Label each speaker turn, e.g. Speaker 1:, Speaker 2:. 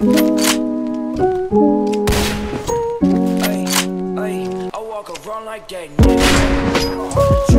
Speaker 1: Ay, ay, I walk around like that nigga.